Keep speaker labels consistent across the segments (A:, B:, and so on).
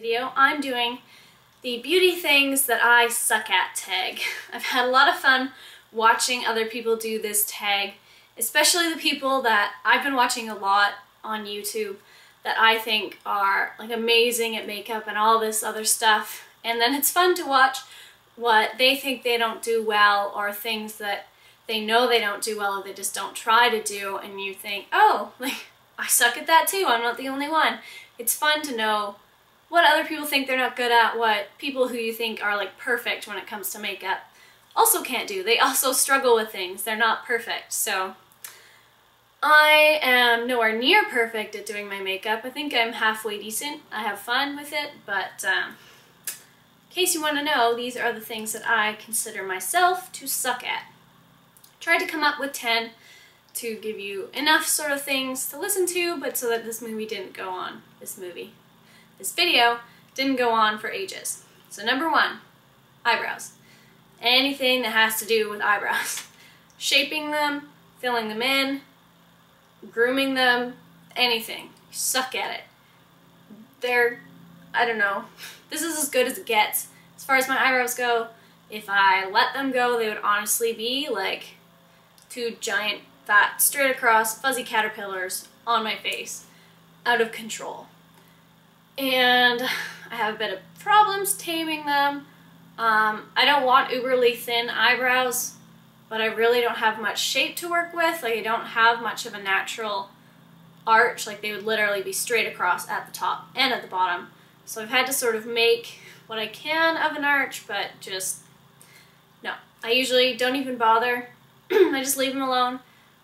A: video, I'm doing the beauty things that I suck at tag. I've had a lot of fun watching other people do this tag, especially the people that I've been watching a lot on YouTube that I think are like amazing at makeup and all this other stuff. And then it's fun to watch what they think they don't do well or things that they know they don't do well or they just don't try to do and you think, oh, like I suck at that too, I'm not the only one. It's fun to know what other people think they're not good at, what people who you think are like perfect when it comes to makeup also can't do. They also struggle with things. They're not perfect. So I am nowhere near perfect at doing my makeup. I think I'm halfway decent. I have fun with it, but um, in case you want to know, these are the things that I consider myself to suck at. Tried to come up with 10 to give you enough sort of things to listen to, but so that this movie didn't go on, this movie, this video didn't go on for ages. So number one, eyebrows. Anything that has to do with eyebrows. Shaping them, filling them in, grooming them, anything. You suck at it. They're, I don't know, this is as good as it gets. As far as my eyebrows go, if I let them go, they would honestly be like two giant, fat, straight across, fuzzy caterpillars on my face. Out of control. And I have a bit of problems taming them. Um, I don't want uberly thin eyebrows but I really don't have much shape to work with. Like I don't have much of a natural arch. Like they would literally be straight across at the top and at the bottom. So I've had to sort of make what I can of an arch, but just, no. I usually don't even bother. I just leave them alone.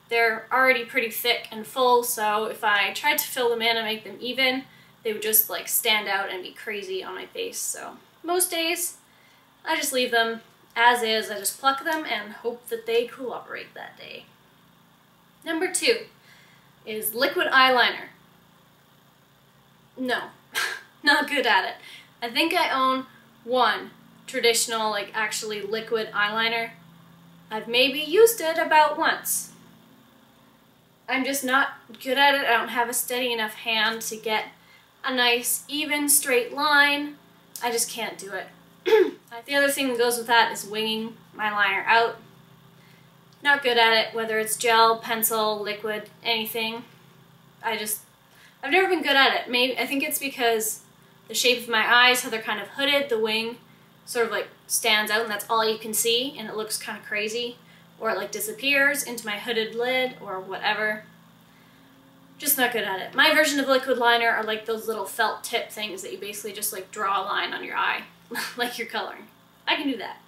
A: They're already pretty thick and full, so if I tried to fill them in and make them even, they would just like stand out and be crazy on my face. So most days, I just leave them as is, I just pluck them and hope that they cooperate that day. Number two is liquid eyeliner. No, not good at it. I think I own one traditional, like actually liquid eyeliner. I've maybe used it about once. I'm just not good at it. I don't have a steady enough hand to get a nice, even, straight line. I just can't do it. the other thing that goes with that is winging my liner out. Not good at it, whether it's gel, pencil, liquid, anything. I just, I've never been good at it. Maybe I think it's because the shape of my eyes, how they're kind of hooded, the wing sort of like stands out and that's all you can see and it looks kind of crazy. Or it like disappears into my hooded lid or whatever. Just not good at it. My version of liquid liner are like those little felt tip things that you basically just like draw a line on your eye. like you're coloring. I can do that.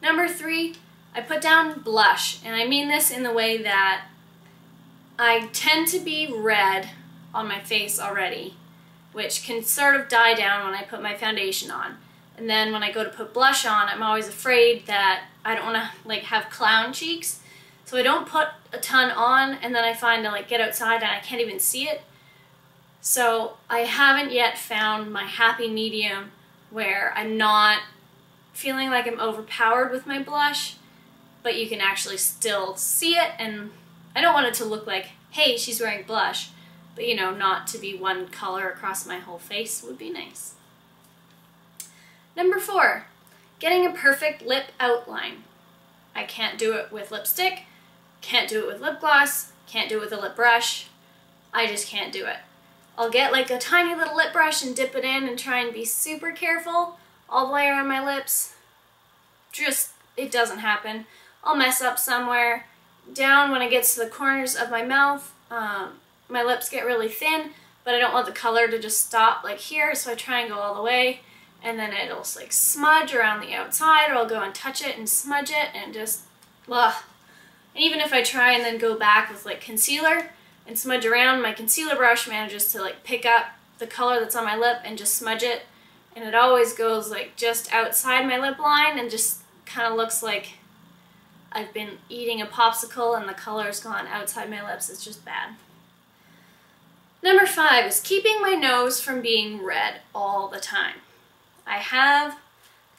A: Number three, I put down blush, and I mean this in the way that I tend to be red on my face already, which can sort of die down when I put my foundation on. And then when I go to put blush on, I'm always afraid that I don't want to like have clown cheeks. So I don't put a ton on and then I find I like get outside and I can't even see it. So I haven't yet found my happy medium where I'm not feeling like I'm overpowered with my blush, but you can actually still see it and I don't want it to look like, hey, she's wearing blush, but you know, not to be one color across my whole face would be nice. Number four, getting a perfect lip outline. I can't do it with lipstick, can't do it with lip gloss, can't do it with a lip brush. I just can't do it. I'll get like a tiny little lip brush and dip it in and try and be super careful all the way around my lips. Just, it doesn't happen. I'll mess up somewhere. Down when it gets to the corners of my mouth, um, my lips get really thin, but I don't want the color to just stop like here, so I try and go all the way. And then it'll like smudge around the outside, or I'll go and touch it and smudge it, and just, ugh. And even if I try and then go back with like concealer, and smudge around, my concealer brush manages to like pick up the color that's on my lip and just smudge it. And it always goes like just outside my lip line and just kind of looks like I've been eating a popsicle and the color's gone outside my lips. It's just bad. Number five is keeping my nose from being red all the time. I have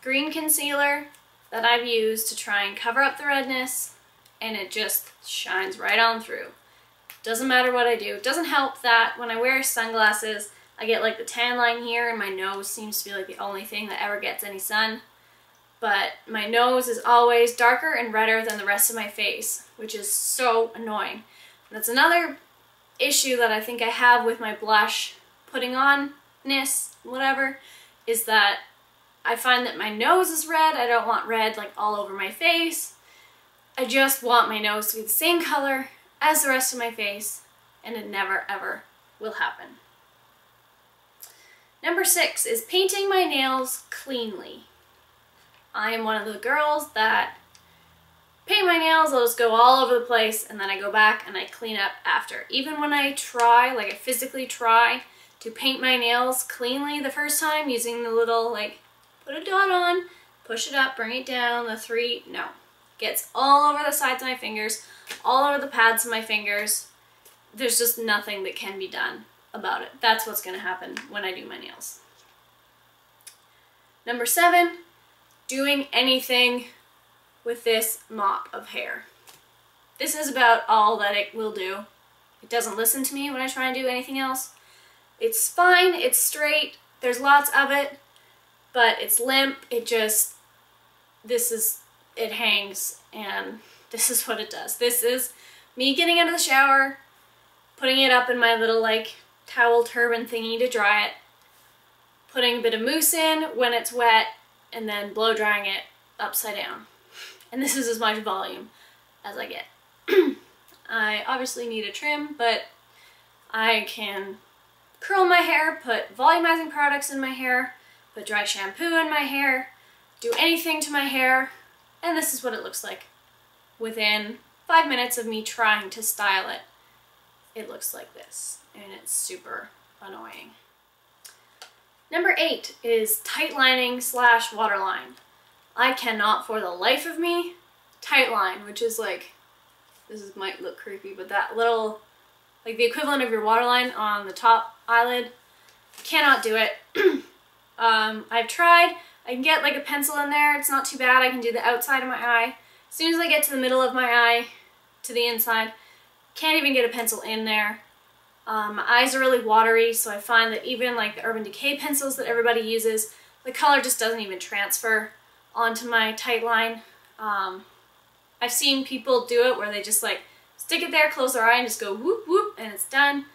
A: green concealer that I've used to try and cover up the redness and it just shines right on through. Doesn't matter what I do. It doesn't help that when I wear sunglasses, I get like the tan line here and my nose seems to be like the only thing that ever gets any sun. But my nose is always darker and redder than the rest of my face, which is so annoying. That's another issue that I think I have with my blush putting on ness, whatever, is that I find that my nose is red. I don't want red like all over my face. I just want my nose to be the same color as the rest of my face and it never ever will happen. Number six is painting my nails cleanly. I am one of the girls that paint my nails, I'll just go all over the place and then I go back and I clean up after. Even when I try, like I physically try to paint my nails cleanly the first time using the little like put a dot on, push it up, bring it down, the three, no. Gets all over the sides of my fingers, all over the pads of my fingers. There's just nothing that can be done about it. That's what's gonna happen when I do my nails. Number seven, doing anything with this mop of hair. This is about all that it will do. It doesn't listen to me when I try and do anything else. It's fine, it's straight, there's lots of it, but it's limp, it just, this is, it hangs, and this is what it does. This is me getting out of the shower, putting it up in my little like towel turban thingy to dry it, putting a bit of mousse in when it's wet, and then blow drying it upside down. And this is as much volume as I get. I obviously need a trim, but I can curl my hair, put volumizing products in my hair, put dry shampoo in my hair, do anything to my hair, and this is what it looks like. Within five minutes of me trying to style it, it looks like this, and it's super annoying. Number eight is tight lining slash waterline. I cannot for the life of me tight line, which is like, this is, might look creepy, but that little, like the equivalent of your waterline on the top eyelid, cannot do it. um, I've tried, I can get like a pencil in there, it's not too bad, I can do the outside of my eye. As soon as I get to the middle of my eye, to the inside, can't even get a pencil in there. Um, my eyes are really watery, so I find that even like the Urban Decay pencils that everybody uses, the color just doesn't even transfer onto my tight line. Um, I've seen people do it where they just like stick it there, close their eye, and just go whoop whoop, and it's done.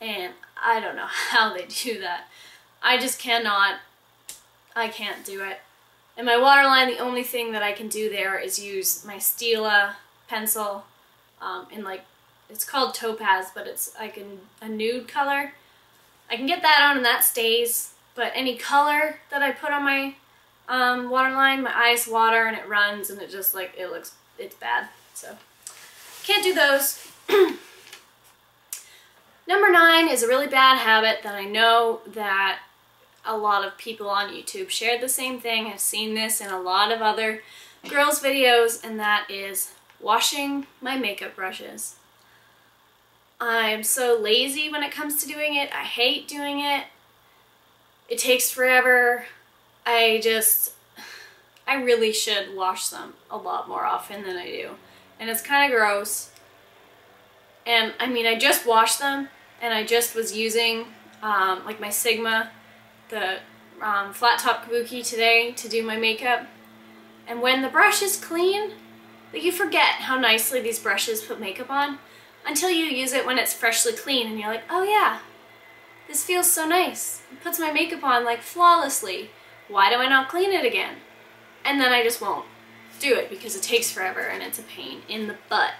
A: And I don't know how they do that. I just cannot, I can't do it. And my waterline, the only thing that I can do there is use my Stila pencil um, in like it's called topaz, but it's like a nude color. I can get that on and that stays, but any color that I put on my um, waterline, my eyes water and it runs and it just like, it looks, it's bad. So can't do those. Number nine is a really bad habit that I know that a lot of people on YouTube shared the same thing. I've seen this in a lot of other girls' videos, and that is washing my makeup brushes. I'm so lazy when it comes to doing it. I hate doing it. It takes forever. I just, I really should wash them a lot more often than I do. And it's kind of gross. And I mean, I just washed them and I just was using um, like my Sigma, the um, flat top kabuki today to do my makeup. And when the brush is clean, you forget how nicely these brushes put makeup on until you use it when it's freshly clean and you're like, oh yeah, this feels so nice. It puts my makeup on like flawlessly. Why do I not clean it again? And then I just won't do it because it takes forever and it's a pain in the butt.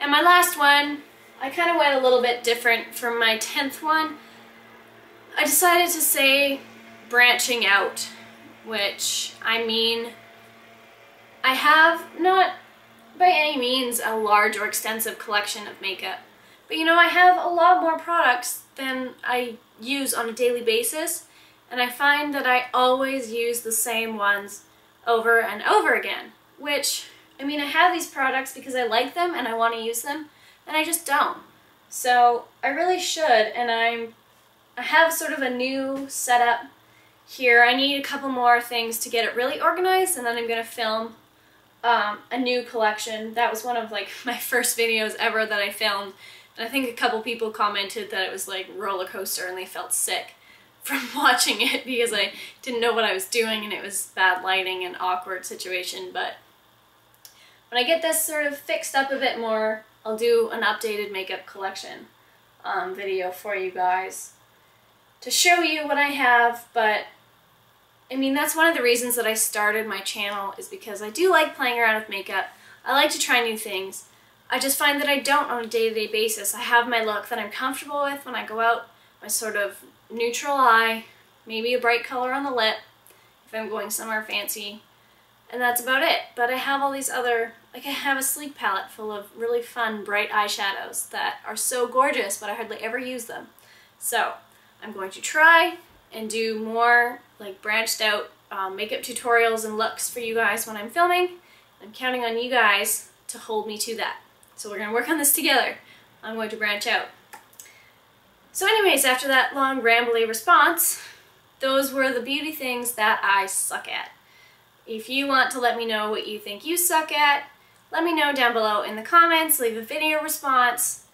A: And my last one, I kind of went a little bit different from my 10th one. I decided to say branching out, which I mean, I have not by any means a large or extensive collection of makeup. But you know, I have a lot more products than I use on a daily basis, and I find that I always use the same ones over and over again, which, I mean, I have these products because I like them and I want to use them, and I just don't. So I really should, and I'm, I have sort of a new setup here. I need a couple more things to get it really organized, and then I'm going to film um, a new collection. That was one of like my first videos ever that I filmed And I think a couple people commented that it was like roller coaster and they felt sick from watching it because I didn't know what I was doing and it was bad lighting and awkward situation. But when I get this sort of fixed up a bit more, I'll do an updated makeup collection um, video for you guys to show you what I have, but I mean, that's one of the reasons that I started my channel is because I do like playing around with makeup. I like to try new things. I just find that I don't on a day-to-day -day basis. I have my look that I'm comfortable with when I go out, my sort of neutral eye, maybe a bright color on the lip if I'm going somewhere fancy, and that's about it. But I have all these other, like I have a sleek palette full of really fun bright eyeshadows that are so gorgeous, but I hardly ever use them. So I'm going to try and do more like branched out um, makeup tutorials and looks for you guys when I'm filming. I'm counting on you guys to hold me to that. So we're going to work on this together. I'm going to branch out. So anyways, after that long rambly response, those were the beauty things that I suck at. If you want to let me know what you think you suck at, let me know down below in the comments, leave a video response,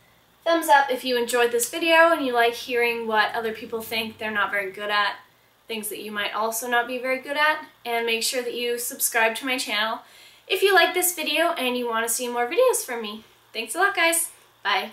A: thumbs up if you enjoyed this video and you like hearing what other people think they're not very good at, things that you might also not be very good at, and make sure that you subscribe to my channel if you like this video and you want to see more videos from me. Thanks a lot, guys. Bye.